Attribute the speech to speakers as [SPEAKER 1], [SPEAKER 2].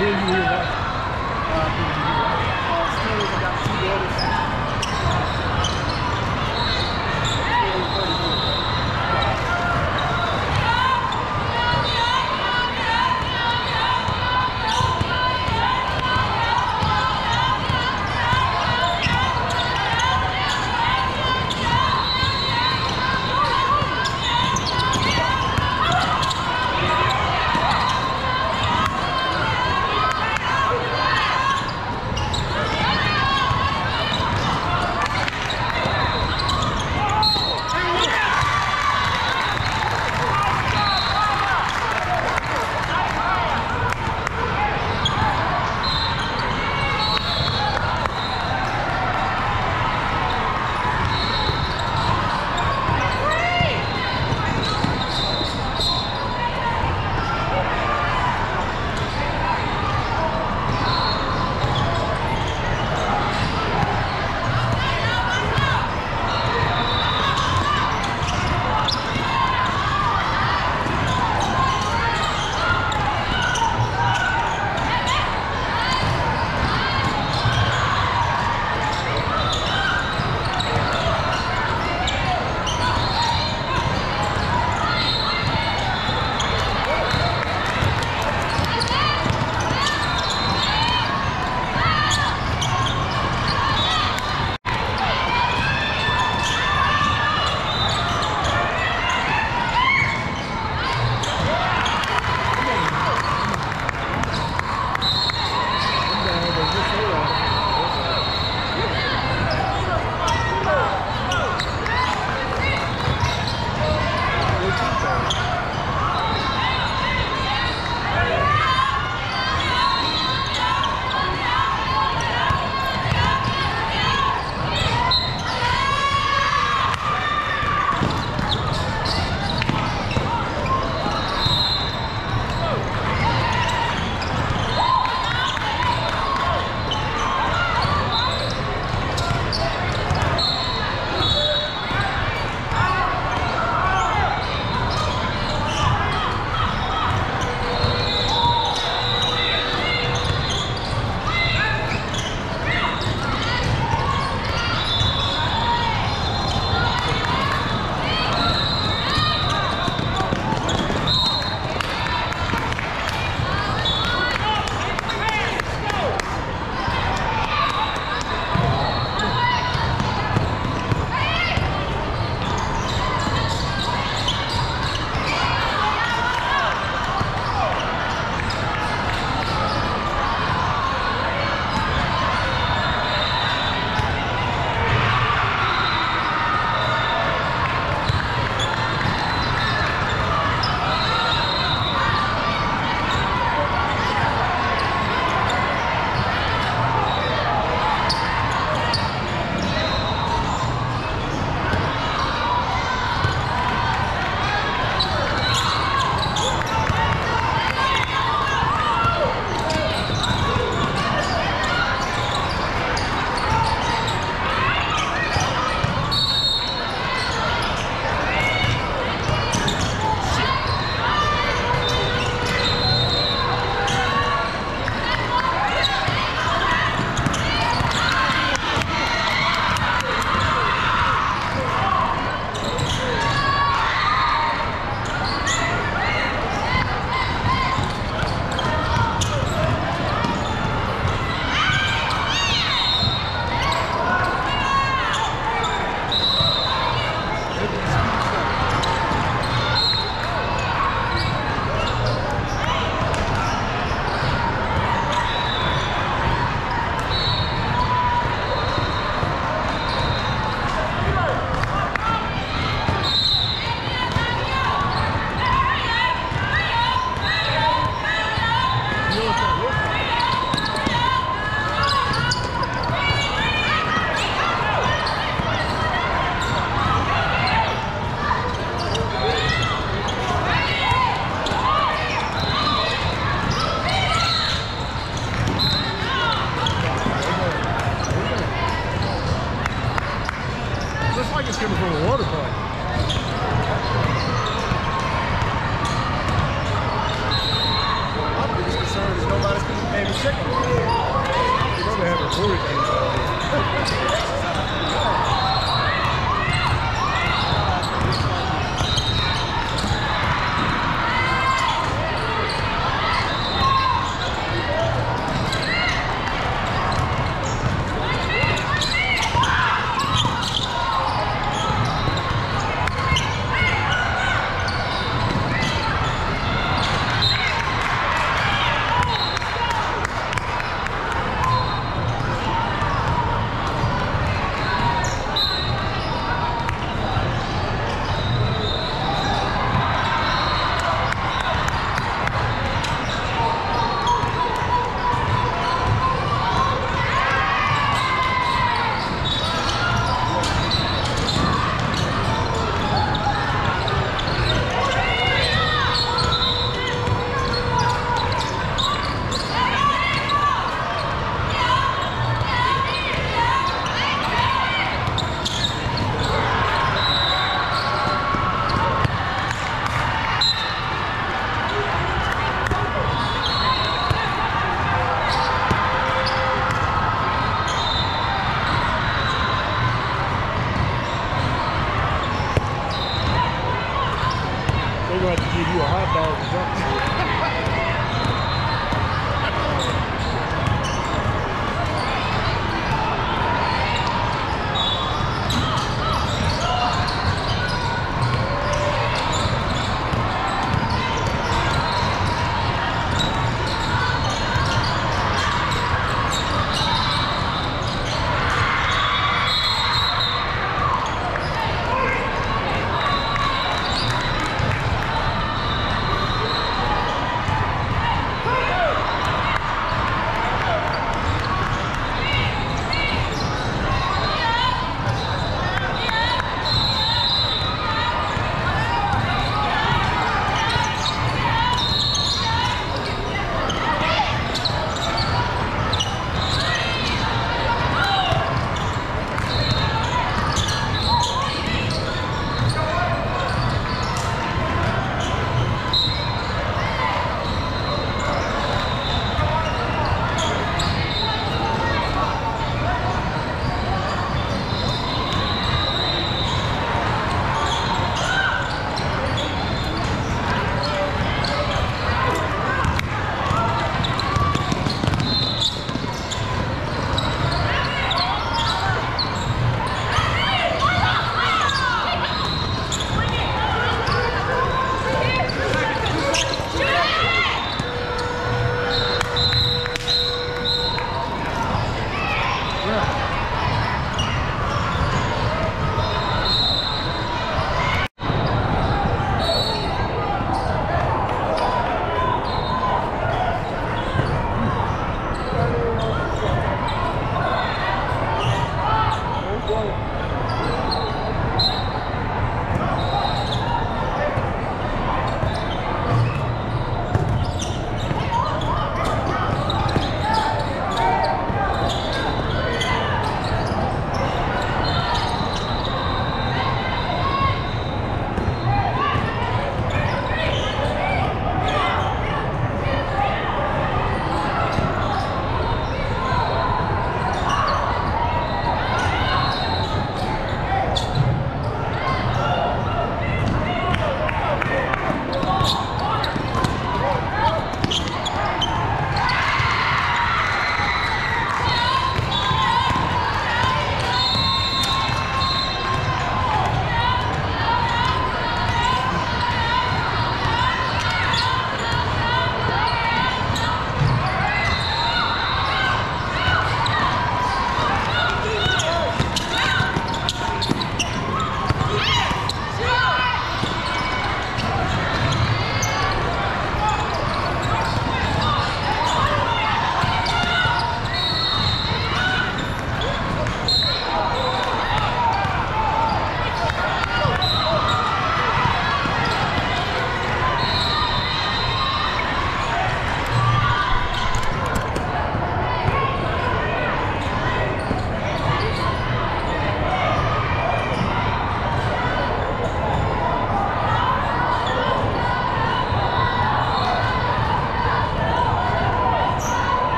[SPEAKER 1] Rio, Rio, né? Ah,